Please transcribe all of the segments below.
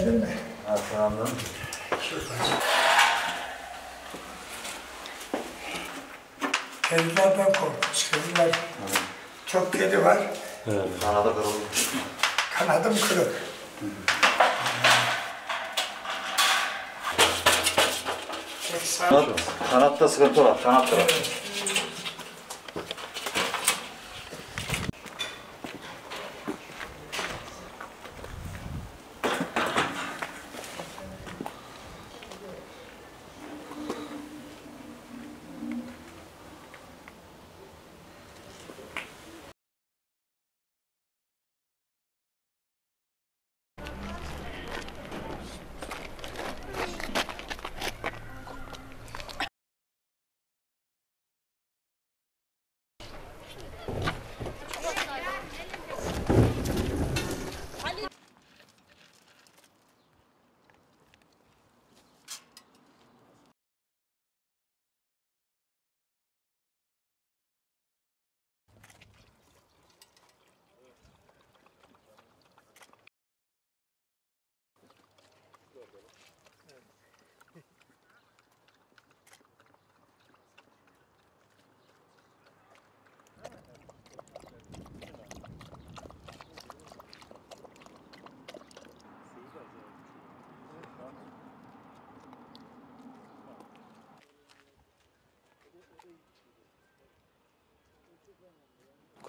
Beğendin mi? Ha, tamam. Kedilerden korkunç kediler. Çok kedi var. Kanadı kırılmış. Kanadım kırık. Kanat, kanatta sıkıntı var. Kanat da var.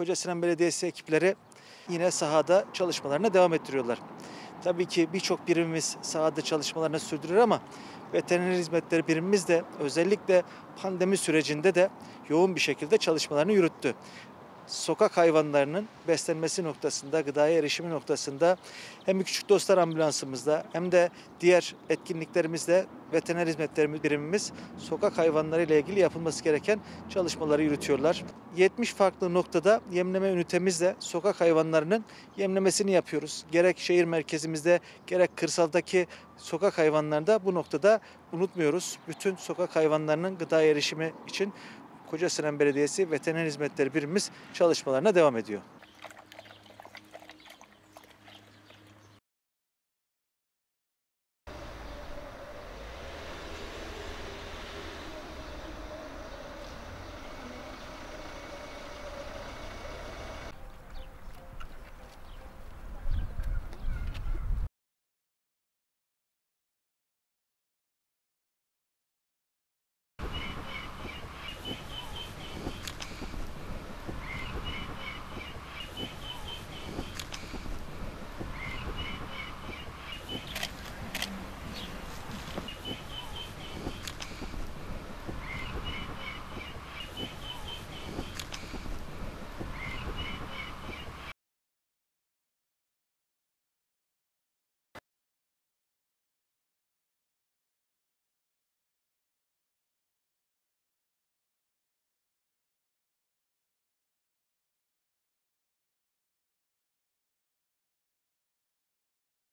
Kocasinan Belediyesi ekipleri yine sahada çalışmalarına devam ettiriyorlar. Tabii ki birçok birimimiz sahada çalışmalarını sürdürüyor ama veteriner hizmetleri birimimiz de özellikle pandemi sürecinde de yoğun bir şekilde çalışmalarını yürüttü. Sokak hayvanlarının beslenmesi noktasında, gıdaya erişimi noktasında hem Küçük Dostlar Ambulansımızda hem de diğer etkinliklerimizde veteriner hizmetleri birimimiz sokak hayvanları ile ilgili yapılması gereken çalışmaları yürütüyorlar. 70 farklı noktada yemleme ünitemizle sokak hayvanlarının yemlemesini yapıyoruz. Gerek şehir merkezimizde gerek kırsaldaki sokak hayvanlarında bu noktada unutmuyoruz. Bütün sokak hayvanlarının gıdaya erişimi için Kocasinan Belediyesi Veteriner Hizmetleri Birimimiz çalışmalarına devam ediyor.